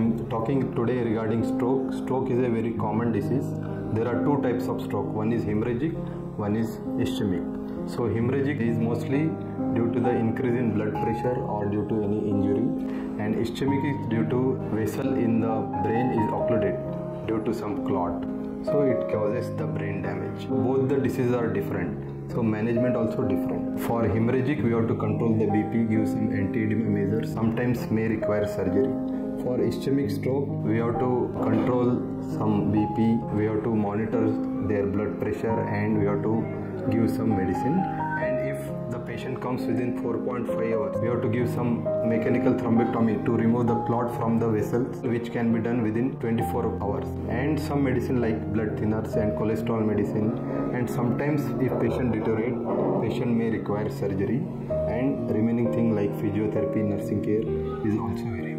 I'm talking today regarding stroke. Stroke is a very common disease. There are two types of stroke. One is hemorrhagic, one is ischemic. So hemorrhagic is mostly due to the increase in blood pressure or due to any injury and ischemic is due to vessel in the brain is occluded due to some clot. So it causes the brain damage. Both the diseases are different. So management also different. For hemorrhagic, we have to control the BP, give some anti-edema measures. Sometimes may require surgery. For ischemic stroke, we have to control some BP. We have to monitor their blood pressure and we have to give some medicine. And if the patient comes within 4.5 hours, we have to give some mechanical thrombectomy to remove the clot from the vessels, which can be done within 24 hours. And some medicine like blood thinners and cholesterol medicine. And sometimes, if patient deteriorate, patient may require surgery. And remaining thing like physiotherapy, nursing care is also